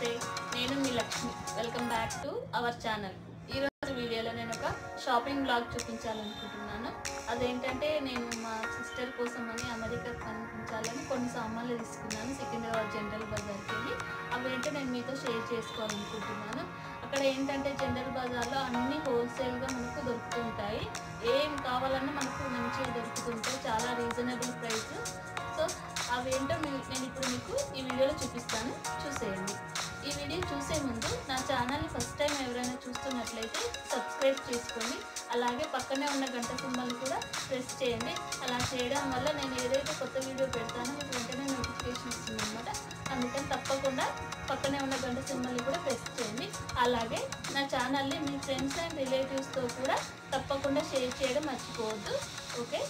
నమస్తే నేను మీ Lakshmi. Welcome back to our channel ఈరోజు వీడియోలో నేను ఒక షాపింగ్ బ్లాగ్ చూపించాలనుకుంటున్నాను. అదేంటంటే నేను మా సిస్టర్ కోసం అని అమెరికా కనిపించాలని కొన్ని సామాన్లు తీసుకున్నాను సికింద్రాబాద్ జనరల్ బజార్కి వెళ్ళి. అవి ఏంటో నేను మీతో షేర్ చేసుకోవాలనుకుంటున్నాను. అక్కడ ఏంటంటే జనరల్ బజార్లో అన్ని హోల్సేల్గా మనకు దొరుకుతుంటాయి. ఏం కావాలన్నా మనకు మంచిగా దొరుకుతుంటాయి. చాలా రీజనబుల్ ప్రైస్ సో అవేంటో మీ- నేను ఇప్పుడు మీకు ఈ వీడియోలో చూపిస్తాను. చూసేయండి. ఈ వీడియో చూసే ముందు నా ఛానల్ని ఫస్ట్ టైం ఎవరైనా చూస్తున్నట్లయితే సబ్స్క్రైబ్ చేసుకోండి అలాగే పక్కనే ఉన్న గంట సింబల్ని కూడా ప్రెస్ చేయండి. అలా చేయడం వల్ల నేను ఏదైతే కొత్త వీడియో పెడతానో మీకు వెంటనే నోటిఫికేషన్ ఇస్తుంది అనమాట అందుకని తప్పకుండా పక్కనే ఉన్న గంట సింబల్ని కూడా ప్రెస్ చేయండి. అలాగే నా ఛానల్ని మీ ఫ్రెండ్స్ అండ్ రిలేటివ్స్తో కూడా తప్పకుండా షేర్ చేయడం మర్చిపోవద్దు. ఓకే?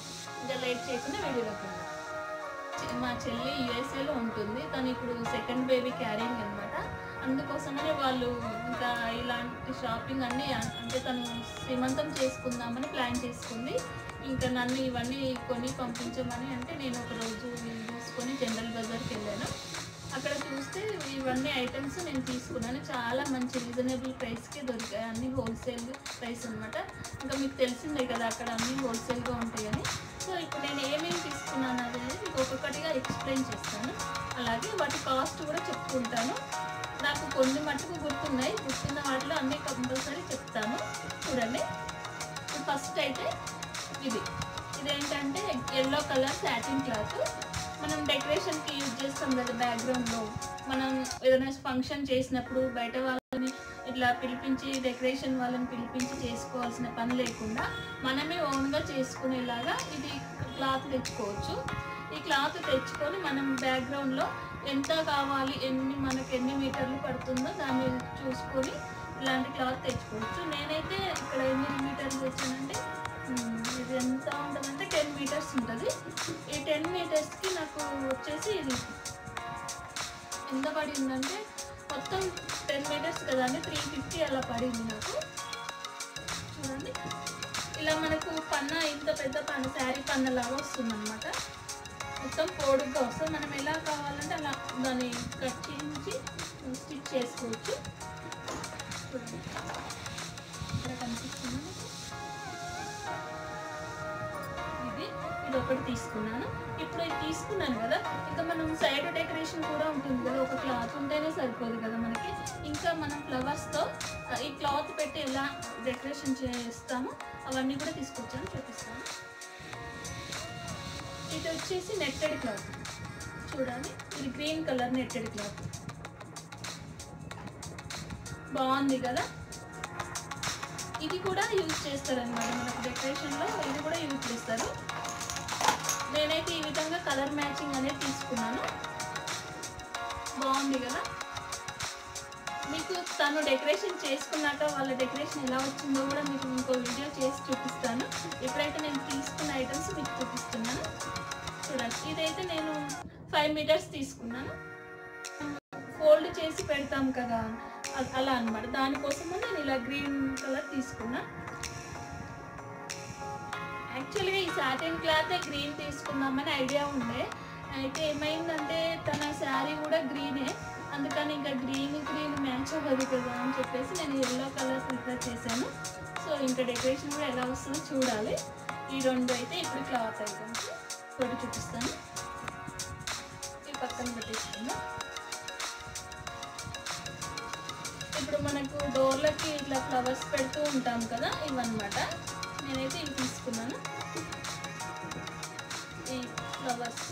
ఇంకా లైట్ చేయకుండా వీడియోలోకి మా చెల్లి యుఎస్ఏలో ఉంటుంది. తను ఇప్పుడు సెకండ్ బేబీ క్యారింగ్ అనమాట అందుకోసమనే వాళ్ళు ఇంకా ఇలాంటి షాపింగ్ అన్ని అంటే తను శ్రీమంతం చేసుకుందామని ప్లాన్ చేసుకుంది. ఇంకా నన్ను ఇవన్నీ కొని పంపించమని అంటే నేను ఒక రోజు చూసుకొని జనరల్ బజార్కి వెళ్ళాను. అక్కడ చూస్తే ఇవన్నీ ఐటమ్స్ నేను తీసుకున్నాను. చాలా మంచి రీజనబుల్ ప్రైస్కి దొరికాయి. అన్ని హోల్సేల్ ప్రైస్ అనమాట ఇంకా మీకు తెలిసిందే కదా అక్కడ అన్నీ హోల్సేల్గా ఉంటాయని. సో ఇప్పుడు నేను ఏమేమి తీసుకున్నాను అనేది మీకు ఒక్కొక్కటిగా ఎక్స్ప్లెయిన్ చేస్తాను. అలాగే వాటి కాస్ట్ కూడా చెప్పుకుంటాను. నాకు కొన్ని మట్టుకు గుర్తున్నాయి. గుర్తున్న వాటిలో అన్ని కంపల్సరీ చెప్తాను. చూడండి. ఫస్ట్ అయితే ఇది. ఇదేంటంటే ఎల్లో కలర్ సాటిన్ క్లాత్ మనం డెకరేషన్కి యూజ్ చేస్తాం కదా బ్యాక్గ్రౌండ్లో మనం ఏదైనా ఫంక్షన్ చేసినప్పుడు బయట వాళ్ళని ఇట్లా పిలిపించి డెకరేషన్ వాళ్ళని పిలిపించి చేసుకోవాల్సిన పని లేకుండా మనమే ఓన్గా చేసుకునేలాగా ఇది క్లాత్ తెచ్చుకోవచ్చు. ఈ క్లాత్ తెచ్చుకొని మనం బ్యాక్గ్రౌండ్లో ఎంత కావాలి ఎన్ని మనకు ఎన్ని మీటర్లు పడుతుందో దాన్ని చూసుకొని ఇలాంటి క్లాత్ తెచ్చుకోవచ్చు. నేనైతే ఇక్కడ ఎన్ని మీటర్లు తెచ్చానంటే ఇది ఎంత ఉంటుందంటే టెన్ మీటర్స్ ఉంటుంది. ఈ టెన్ మీటర్స్కి నాకు వచ్చేసి ఇది. ఎంత పడిందంటే మొత్తం టెన్ మీటర్స్ కదా అండి త్రీ ఫిఫ్టీ అలా పడింది నాకు. చూడండి. ఇలా మనకు పన్న ఇంత పెద్ద పన్న శారీ పన్న లాగా వస్తుంది అనమాట మొత్తం పొడుగ్గా వస్తుంది. మనం ఎలా కావాలంటే అలా దాన్ని కట్ చేయించి స్టిచ్ చేసుకోవచ్చు. చూడండి. ఇక్కడ కనిపిస్తున్నాను ఇది ఇది ఒకటి తీసుకున్నాను. ఇప్పుడు ఇది తీసుకున్నాను కదా ఇంకా మనం సైడ్ డెకరేషన్ కూడా ఉంటుంది కదా ఒక క్లాత్ ఉంటేనే సరిపోదు కదా మనకి. ఇంకా మనం ఫ్లవర్స్తో ఈ క్లాత్ పెట్టి ఎలా డెకరేషన్ చేస్తామో అవన్నీ కూడా తీసుకొచ్చాను చూపిస్తాను. ఇది వచ్చేసి నెట్టెడ్ క్లాత్ చూడండి ఇది గ్రీన్ కలర్ నెట్టెడ్ క్లాత్ బాగుంది కదా? ఇది కూడా యూజ్ చేస్తారనమాట మనకు డెకరేషన్లో ఇది కూడా యూజ్ చేస్తారు. నేనైతే ఈ విధంగా కలర్ మ్యాచింగ్ అనేది తీసుకున్నాను. బాగుంది కదా? మీకు తను డెకరేషన్ చేసుకున్నాక వాళ్ళ డెకరేషన్ ఎలా వచ్చిందో కూడా మీకు ఇంకో వీడియో చేసి చూపిస్తాను. ఎప్పుడైతే నేను తీసుకున్న ఐటమ్స్ మీకు చూపిస్తున్నాను. చూడండి ఇదైతే నేను ఫైవ్ మీటర్స్ తీసుకున్నాను. ఫోల్డ్ చేసి పెడతాం కదా అలా అన్నమాట. దానికోసము నేను ఇలా గ్రీన్ కలర్ తీసుకున్నా. యాక్చువల్గా ఈ సాటిన్ క్లాత్ గ్రీన్ తీసుకుందామని ఐడియా ఉండే. అయితే ఏమైందంటే తన శారీ కూడా గ్రీనే అందుకని ఇంకా గ్రీన్ గ్రీన్ మ్యాచ్ అవ్వదు కదా అని చెప్పేసి నేను ఎల్లో కలర్ ప్రిఫర్ చేశాను. సో ఇంకా డెకరేషన్ కూడా ఎలా వస్తుందో చూడాలి. ఈ రెండు అయితే ఇప్పుడు క్లాత్ ఐటమ్స్ తోటి చూపిస్తాను. ఈ పక్కన పెట్టేసుకుందాం. ఇప్పుడు మనకు డోర్లకి ఇట్లా ఫ్లవర్స్ పెడుతూ ఉంటాం కదా ఇవన్నమాట. నేనైతే ఇవి తీసుకున్నాను. ఈ ఫ్లవర్స్.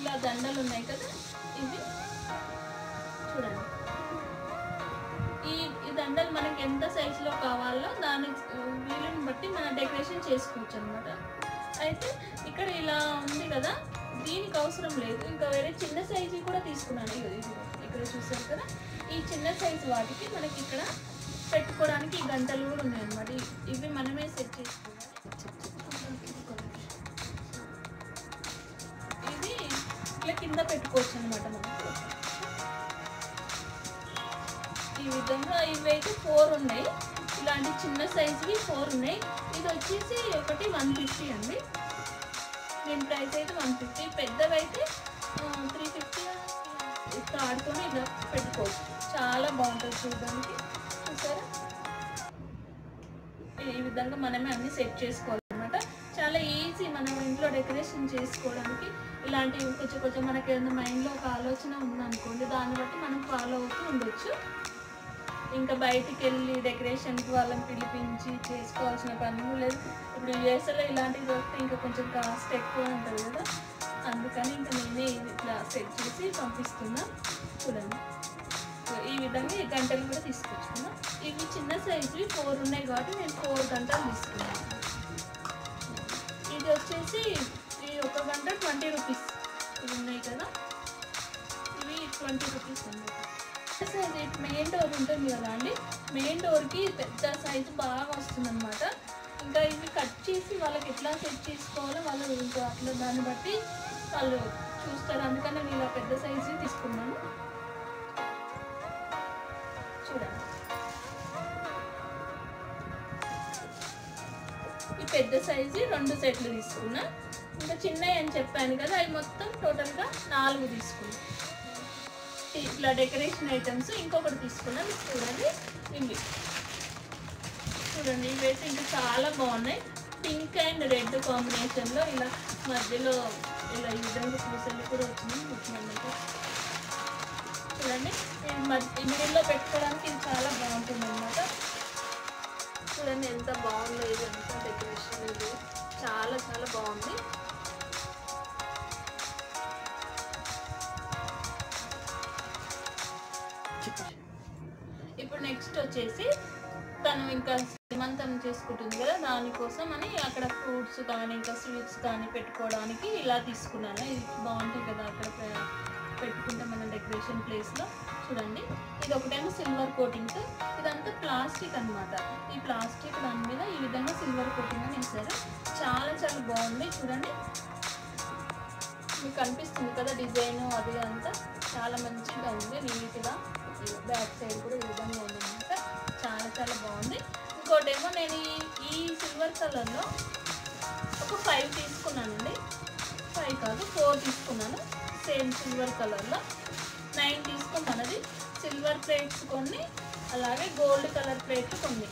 ఇలా దండలు ఉన్నాయి కదా ఇవి. చూడండి. దండలు మనకి ఎంత సైజులో కావాలో దాని వీలుని బట్టి మనం డెకరేషన్ చేసుకోవచ్చు అనమాట అయితే ఇక్కడ ఇలా ఉంది కదా దీనికి అవసరం లేదు. ఇంకా వేరే చిన్న సైజు కూడా తీసుకున్నాను. ఇది ఇక్కడ చూసారు కదా ఈ చిన్న సైజు వాటికి మనకి ఇక్కడ పెట్టుకోవడానికి ఈ గంటలు కూడా ఉన్నాయన్నమాట. ఇవి మనమే సెట్ చేసుకోవాలి. ఇది ఇట్లా కింద పెట్టుకోవచ్చు అనమాట మనకు ఈ విధంగా ఇవైతే ఫోర్ ఉన్నాయి. ఇలాంటి చిన్న సైజువి ఫోర్ ఉన్నాయి. ఇది వచ్చేసి ఒకటి వన్ ఫిఫ్టీ అండి. దీని ప్రైస్ అయితే వన్ ఫిఫ్టీ పెద్దవి అయితే త్రీ ఫిఫ్టీ ఆడుకొని ఇలా పెట్టుకోవచ్చు. చాలా బాగుంటుంది చూడడానికి. చూసారా? ఈ విధంగా మనమే అన్ని సెట్ చేసుకోవాలన్నమాట. చాలా ఈజీ మనం ఇంట్లో డెకరేషన్ చేసుకోవడానికి ఇలాంటివి కొంచెం కొంచెం మనకి ఏదైనా మైండ్లో ఒక ఆలోచన ఉందనుకోండి దాన్ని బట్టి మనం ఫాలో అవుతూ ఉండొచ్చు. ఇంకా బయటికి వెళ్ళి డెకరేషన్కి వాళ్ళని పిలిపించి చేసుకోవాల్సిన పని లేదు. ఇప్పుడు యూఎస్ఏలో ఇలాంటివి దొరికితే ఇంకా కొంచెం కాస్ట్ ఎక్కువ ఉంటుంది కదా. అందుకని ఇంకా నేనే ఇట్లా సెట్ చేసి పంపిస్తున్నా. చూడండి. ఈ విధంగా ఈ గంటలు కూడా తీసుకొచ్చుకున్నా. ఇవి చిన్న సైజువి ఫోర్ ఉన్నాయి కాబట్టి నేను ఫోర్ గంటలు తీసుకున్నాను ఇది వచ్చేసి ఈ ఒక గంట ట్వంటీ రూపీస్. ఇవి ఉన్నాయి కదా. ఇవి ట్వంటీ రూపీస్ ఉన్నాయి సైజ్ మెయిన్ డోర్ ఉంటుంది కదా అండి. మెయిన్ డోర్కి పెద్ద సైజు బాగా వస్తుంది అనమాట ఇంకా ఇవి కట్ చేసి వాళ్ళకి ఎట్లా సెట్ చేసుకోవాలో వాళ్ళు ఇంకా అట్లా దాన్ని బట్టి వాళ్ళు చూస్తారు. అందుకనే నేను పెద్ద సైజు తీసుకున్నాను. చూడండి. ఈ పెద్ద సైజు రెండు సెట్లు తీసుకున్నా. ఇంకా చిన్నవి అని చెప్పాను కదా అవి మొత్తం టోటల్గా నాలుగు తీసుకున్నాను ఇట్లా డెకరేషన్ ఐటమ్స్ ఇంకొకటి తీసుకున్నాను. చూడండి. ఇవి. చూడండి ఇవైతే ఇంకా చాలా బాగున్నాయి. పింక్ అండ్ రెడ్ కాంబినేషన్లో ఇలా మధ్యలో ఇలా ఈ విధంగా పూసలు కూడా వచ్చినాయి చూడండి. మధ్య మిడిల్లో పెట్టుకోవడానికి ఇది చాలా బాగుంటుంది. కోసం అని అక్కడ ఫ్రూట్స్ కానీ ఇంకా స్వీట్స్ కానీ పెట్టుకోవడానికి ఇలా తీసుకున్నాను. ఇది బాగుంటుంది కదా అక్కడ పెట్టుకుంటే మన డెకరేషన్ ప్లేస్లో. చూడండి. ఇది ఒకటేమో సిల్వర్ కోటింగ్. ఇదంతా ప్లాస్టిక్ అన్నమాట. ఈ ప్లాస్టిక్ దాని మీద ఈ విధంగా సిల్వర్ కోటింగ్ అని వేసారు చాలా చాలా బాగుంది చూడండి. మీకు కనిపిస్తుంది కదా డిజైన్ అది అంతా. చాలా మంచిగా ఉంది. నీట్గా బ్యాక్ సైడ్ కూడా ఈ విధంగా ఉందన్నమాట. చాలా చాలా బాగుంది. ఇంకోటేమో నేను ఈ ఈ సిల్వర్ కలర్లో ఒక ఫైవ్ తీసుకున్నానండి. ఫైవ్ కాదు ఫోర్ తీసుకున్నాను. సేమ్ సిల్వర్ కలర్లో నైన్ తీసుకున్నానది. సిల్వర్ ప్లేట్స్ కొన్ని అలాగే గోల్డ్ కలర్ ప్లేట్లు కొన్ని.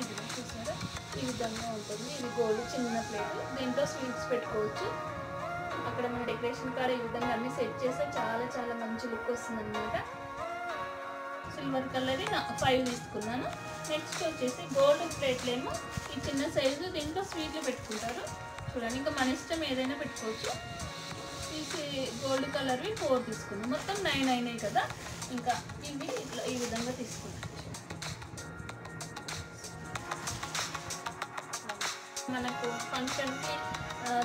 ఇది చూసారా? ఈ విధంగా ఉంటుంది. ఇది గోల్డ్ చిన్న ప్లేట్ దీంట్లో స్వీట్స్ పెట్టుకోవచ్చు. అక్కడ మన డెకరేషన్ కాడ ఈ విధంగా అన్నీ సెట్ చేస్తే చాలా చాలా మంచి లుక్ వస్తుంది అనమాట సిల్వర్ కలర్ ఫైవ్ తీసుకున్నాను. నెక్స్ట్ వచ్చేసి గోల్డ్ ప్లేట్లు ఏమో ఈ చిన్న సైజు దీంట్లో స్వీట్లు పెట్టుకుంటారు. చూడండి ఇంకా మన ఇష్టం ఏదైనా పెట్టుకోవచ్చు. తీసి గోల్డ్ కలర్వి ఫోర్ తీసుకున్నాను మొత్తం నైన్ అయినాయి కదా. ఇంకా ఇవి ఇట్లా ఈ విధంగా తీసుకున్నాను మనకు ఫంక్షన్కి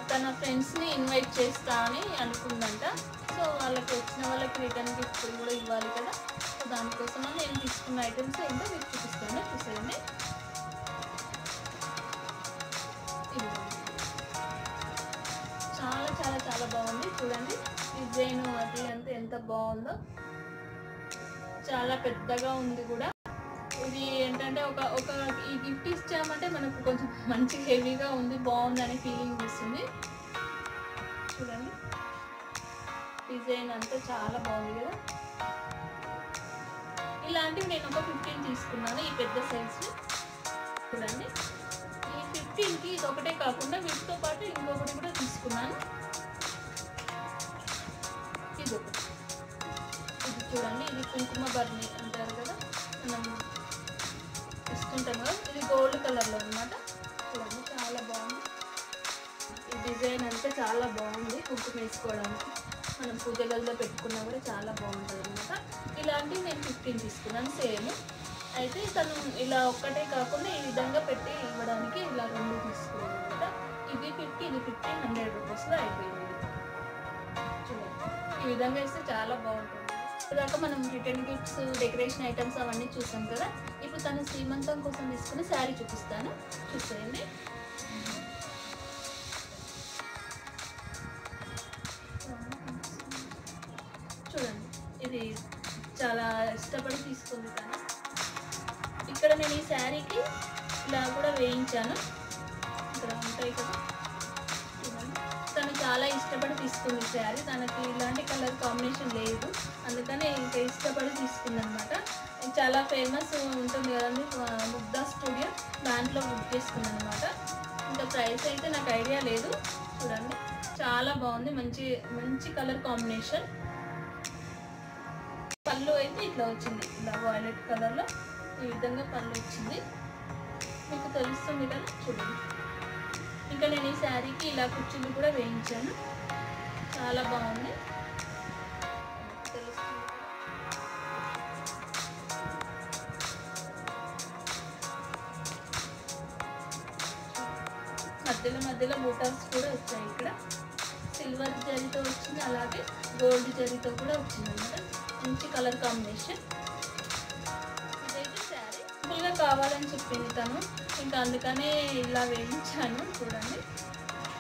తన ఫ్రెండ్స్ని ఇన్వైట్ చేస్తా అని అనుకుందంట. సో వాళ్ళకి వచ్చిన వాళ్ళకి రిటర్న్ గిఫ్ట్ కూడా ఇవ్వాలి కదా. సో దానికోసం నేను తీసుకున్న ఐటమ్స్ ఏంటో మీకు చూపిస్తాను. చూసేయండి. చాలా చాలా చాలా బాగుంది. చూడండి. డిజైన్ అది అంతా ఎంత బాగుందో. చాలా పెద్దగా ఉంది కూడా. ఇది ఏంటంటే ఒక ఒక ఈ గిఫ్ట్ ఇచ్చామంటే మనకు కొంచెం మంచి హెవీగా ఉంది బాగుందని ఫీలింగ్ వస్తుంది. చూడండి. డిజైన్ అంతా చాలా బాగుంది కదా. ఇలాంటివి నేను ఒక ఫిఫ్టీన్ తీసుకున్నాను ఈ పెద్ద సైజు చూడండి. ఈ ఫిఫ్టీన్కి ఇది ఒకటే కాకుండా వీటితో పాటు ఇంకొకటి కూడా తీసుకున్నాను. ఇది ఒకటి. ఇది చూడండి ఇది కుంకుమ బర్ని అంటారు కదా మనం ఇస్తుంటాం కదా ఇది గోల్డ్ కలర్లో అనమాట చూడండి చాలా బాగుంది. ఈ డిజైన్ అంతా చాలా బాగుంది కుంకుమ వేసుకోవడానికి. మనం పూజ గదిలో పెట్టుకున్నా కూడా చాలా బాగుంటుంది అనమాట ఇలాంటివి నేను ఫిఫ్టీన్ తీసుకున్నాను సేమ్. అయితే తను ఇలా ఒక్కటే కాకుండా ఈ విధంగా పెట్టి ఇవ్వడానికి ఇలా రెండు తీసుకున్నాను అనమాట ఇది ఫిఫ్టీ ఇది ఫిఫ్టీ హండ్రెడ్ రూపీస్లో అయిపోయింది. చూడండి. ఈ విధంగా ఇస్తే చాలా బాగుంటుంది. ఇదాకా మనం రిటర్న్ గిఫ్ట్స్ డెకరేషన్ ఐటమ్స్ అవన్నీ చూసాం కదా. ఇప్పుడు తను శ్రీమంతం కోసం తీసుకుని శారీ చూపిస్తాను. చూసేయండి. వేయించాను. ఇక్కడ ఉంటాయి కదా. తను చాలా ఇష్టపడి తీసుకుంది శారీ. తనకి ఇలాంటి కలర్ కాంబినేషన్ లేదు. అందుకనే ఇంకా ఇష్టపడి తీసుకుంది అనమాట చాలా ఫేమస్ ఉంటుంది కదండి. ఆ, ముగ్ధా స్టూడియో. దాంట్లో బుక్ చేసుకుందనమాట. ఇంకా ప్రైస్ అయితే నాకు ఐడియా లేదు. చూడండి. చాలా బాగుంది. మంచి మంచి కలర్ కాంబినేషన్. పళ్ళు అయితే ఇట్లా వచ్చింది. ఇలా వాయిలెట్ కలర్లో ఈ విధంగా పళ్ళు వచ్చింది. మీకు తెలుస్తుంది కదా చూడండి. ఇంకా నేను ఈ శారీకి ఇలా కుర్చీలు కూడా వేయించాను. చాలా బాగుంది. మధ్యలో మధ్యలో బూటాస్ కూడా వచ్చాయి ఇక్కడ. సిల్వర్ జరీతో వచ్చింది అలాగే గోల్డ్ జరీతో కూడా వచ్చింది అనమాట మంచి కలర్ కాంబినేషన్. కావాలని చెప్పింది తను. ఇంకా అందుకనే ఇలా వేయించాను. చూడండి.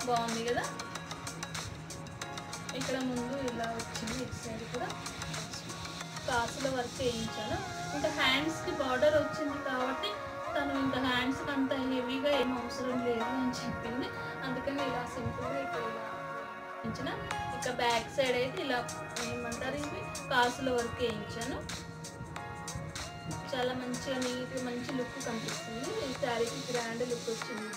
బాగుంది కదా? ఇక్కడ ముందు ఇలా వచ్చింది. ఇటు సైడ్ కూడా కాసుల వర్క్ వేయించాను. ఇంకా హ్యాండ్స్కి బార్డర్ వచ్చింది కాబట్టి తను ఇంకా హ్యాండ్స్కి అంత హెవీగా ఏం అవసరం లేదు అని చెప్పింది. అందుకని ఇలా సింపుల్గా ఇక్కడ ఇలా వేయించిన. ఇక బ్యాక్ సైడ్ అయితే ఇలా ఏమంటారు ఇవి? కాసుల వర్క్ వేయించాను. చాలా మంచిగా నీట్ మంచి లుక్ కనిపిస్తుంది. ఈ శారీకి గ్రాండ్ లుక్ వచ్చింది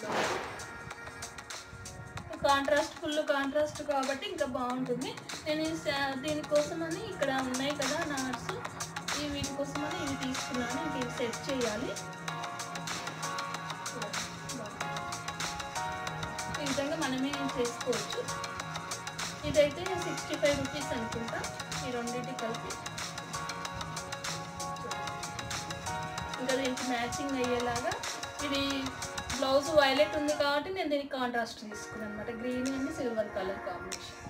కాంట్రాస్ట్ ఫుల్ కాంట్రాస్ట్ కాబట్టి ఇంకా బాగుంటుంది. నేను ఈ దీనికోసమని ఇక్కడ ఉన్నాయి కదా నాట్స్. ఈ వీటికోసమని ఇవి తీసుకున్నాను. ఇంక ఇవి సెట్ చేయాలి. ఈ విధంగా మనమే చేసుకోవచ్చు. ఇదైతే సిక్స్టీ ఫైవ్ రూపీస్ అనుకుంటా. ఈ రెండింటి కలిపి. ఇంకా దీనికి మ్యాచింగ్ అయ్యేలాగా. ఇది బ్లౌజ్ వైలెట్ ఉంది కాబట్టి నేను దీనికి కాంట్రాస్ట్ తీసుకున్నాను అనమాట green and silver colour combination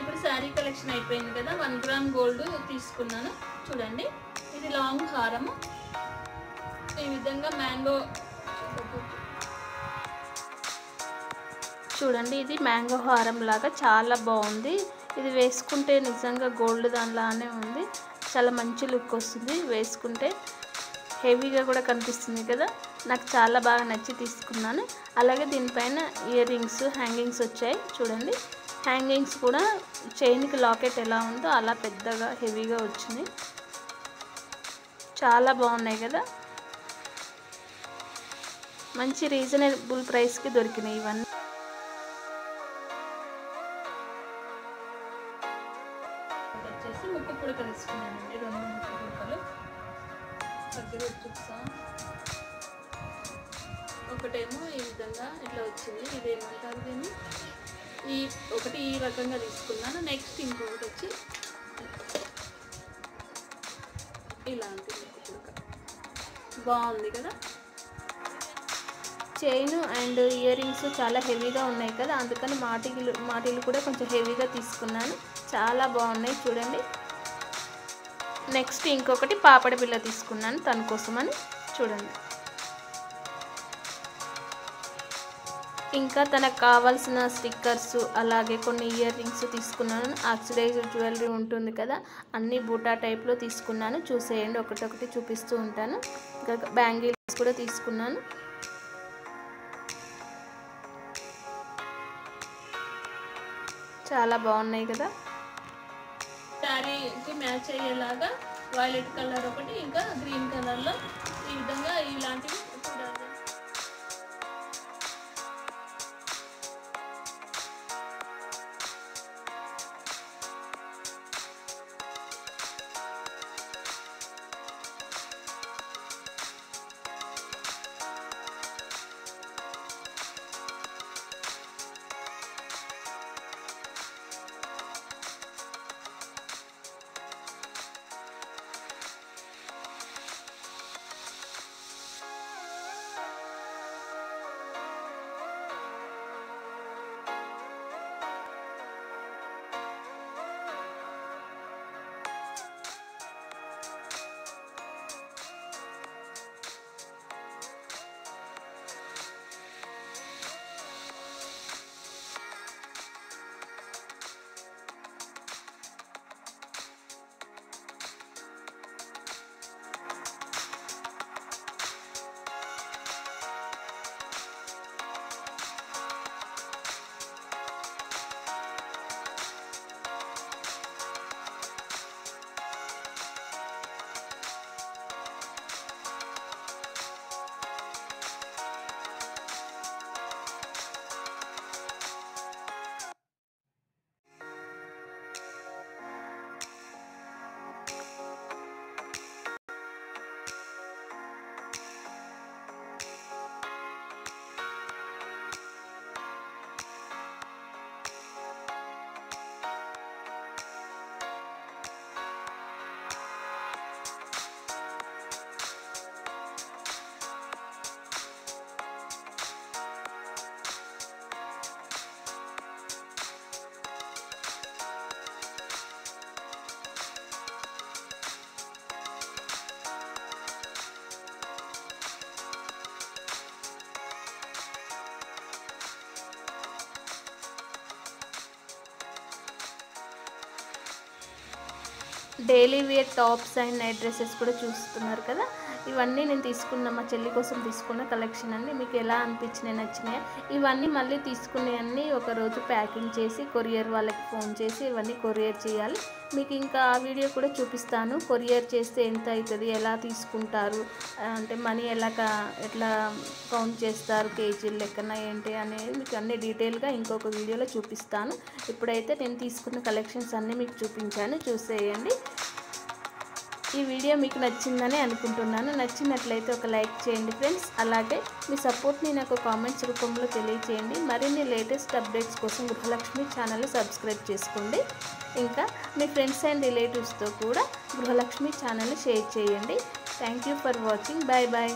ఇప్పుడు శారీ కలెక్షన్ అయిపోయింది కదా వన్ గ్రామ్ గోల్డ్ తీసుకున్నాను. చూడండి ఇది లాంగ్ హారము. ఈ విధంగా మ్యాంగో చూడండి ఇది మ్యాంగో హారం లాగా చాలా బాగుంది. ఇది వేసుకుంటే నిజంగా గోల్డ్ దానిలానే ఉంది. చాలా మంచి లుక్ వస్తుంది వేసుకుంటే. హెవీగా కూడా కనిపిస్తుంది కదా. నాకు చాలా బాగా నచ్చి తీసుకున్నాను. అలాగే దీనిపైన ఇయర్ రింగ్స్ హ్యాంగింగ్స్ వచ్చాయి. చూడండి. హ్యాంగింగ్స్ కూడా చైన్కి లాకెట్ ఎలా ఉందో అలా పెద్దగా హెవీగా వచ్చింది. చాలా బాగున్నాయి కదా. మంచి రీజనబుల్ ప్రైస్కి దొరికినాయి ఇవన్నీ. తీసుకున్నాను. నెక్స్ట్ ఇంకొకటి వచ్చి ఇలాంటి బాగుంది కదా? చైన్ అండ్ ఇయర్ రింగ్స్ చాలా హెవీగా ఉన్నాయి కదా? అందుకని మాటిలు మాటిలు కూడా కొంచెం హెవీగా తీసుకున్నాను. చాలా బాగున్నాయి చూడండి. నెక్స్ట్ ఇంకొకటి పాపడ పిల్ల తీసుకున్నాను తన కోసమని. చూడండి. ఇంకా తనకు కావాల్సిన స్టిక్కర్స్ అలాగే కొన్ని ఇయర్ రింగ్స్ తీసుకున్నాను. ఆక్సిడైజ్డ్ జ్యువెలరీ ఉంటుంది కదా అన్ని బూటా టైప్లో తీసుకున్నాను. చూసేయండి ఒకటొకటి చూపిస్తూ ఉంటాను. ఇంకా బ్యాంగిల్స్ కూడా తీసుకున్నాను. చాలా బాగున్నాయి కదా. శారీకి మ్యాచ్ అయ్యేలాగా వైలెట్ కలర్ ఒకటి ఇంకా గ్రీన్ కలర్లో ఈ విధంగా ఇలాంటివి చూడాలి. Daily wear tops and night dresses కూడా చూస్తున్నారు కదా. ఇవన్నీ నేను తీసుకున్న మా చెల్లి కోసం తీసుకున్న కలెక్షన్ అండి. మీకు ఎలా అనిపించినాయి నచ్చినాయి? ఇవన్నీ మళ్ళీ తీసుకునేవన్నీ ఒక రోజు ప్యాకింగ్ చేసి కొరియర్ వాళ్ళకి ఫోన్ చేసి ఇవన్నీ కొరియర్ చేయాలి. మీకు ఇంకా ఆ వీడియో కూడా చూపిస్తాను. కొరియర్ చేస్తే ఎంత అవుతుంది ఎలా తీసుకుంటారు అంటే మనీ ఎలా కా- ఎట్లా కౌంట్ చేస్తారు కేజీలు లెక్కన ఏంటి అనేది మీకు అన్ని డీటెయిల్గా ఇంకొక వీడియోలో చూపిస్తాను. ఇప్పుడైతే నేను తీసుకున్న కలెక్షన్స్ అన్నీ మీకు చూపించాను. చూసేయండి. ఈ వీడియో మీకు నచ్చిందని అనుకుంటున్నాను. నచ్చినట్లయితే ఒక లైక్ చేయండి ఫ్రెండ్స్. అలాగే మీ సపోర్ట్ని నాకు కామెంట్స్ రూపంలో తెలియచేయండి. మరిన్ని లేటెస్ట్ అప్డేట్స్ కోసం గృహలక్ష్మి ఛానల్ సబ్స్క్రైబ్ చేసుకోండి. ఇంకా మీ ఫ్రెండ్స్ అండ్ రిలేటివ్స్తో కూడా గృహలక్ష్మి ఛానల్ షేర్ చేయండి. Thank you for watching. Bye bye